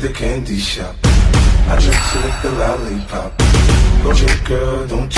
to the candy shop. I drink to lick the lollipop. Go your girl, don't